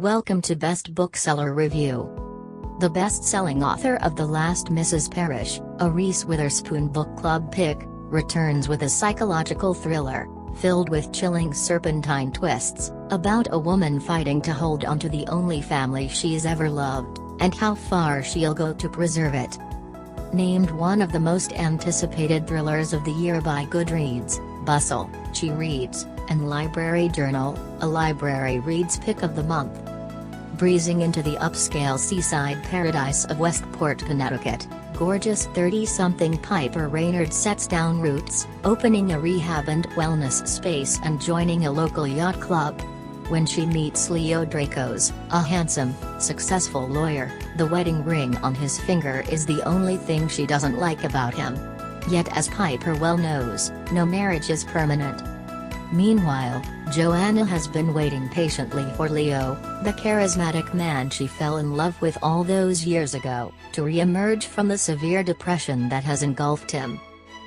Welcome to Best Bookseller Review. The best-selling author of The Last Mrs. Parrish, a Reese Witherspoon book club pick, returns with a psychological thriller, filled with chilling serpentine twists, about a woman fighting to hold onto the only family she's ever loved, and how far she'll go to preserve it. Named one of the most anticipated thrillers of the year by Goodreads, Bustle, She Reads, and Library Journal, a library reads pick of the month. Breezing into the upscale seaside paradise of Westport, Connecticut, gorgeous 30-something Piper Reynard sets down roots, opening a rehab and wellness space and joining a local yacht club. When she meets Leo Drakos, a handsome, successful lawyer, the wedding ring on his finger is the only thing she doesn't like about him. Yet as Piper well knows, no marriage is permanent. Meanwhile, Joanna has been waiting patiently for Leo, the charismatic man she fell in love with all those years ago, to re-emerge from the severe depression that has engulfed him.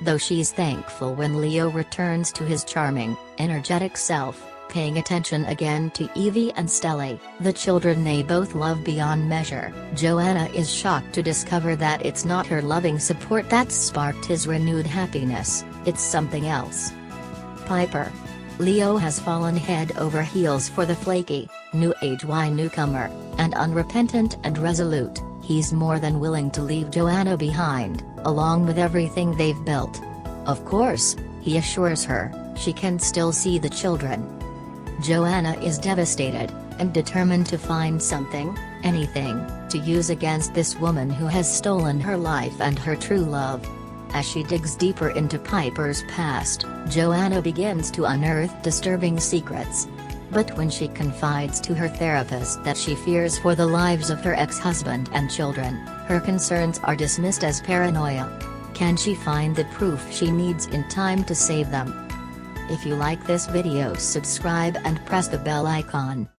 Though she's thankful when Leo returns to his charming, energetic self, paying attention again to Evie and Stelly, the children they both love beyond measure, Joanna is shocked to discover that it's not her loving support that's sparked his renewed happiness, it's something else. Piper, Leo has fallen head over heels for the flaky, new age Y newcomer, and unrepentant and resolute, he's more than willing to leave Joanna behind, along with everything they've built. Of course, he assures her, she can still see the children. Joanna is devastated, and determined to find something, anything, to use against this woman who has stolen her life and her true love. As she digs deeper into Piper's past, Joanna begins to unearth disturbing secrets. But when she confides to her therapist that she fears for the lives of her ex-husband and children, her concerns are dismissed as paranoia. Can she find the proof she needs in time to save them? If you like this video subscribe and press the bell icon.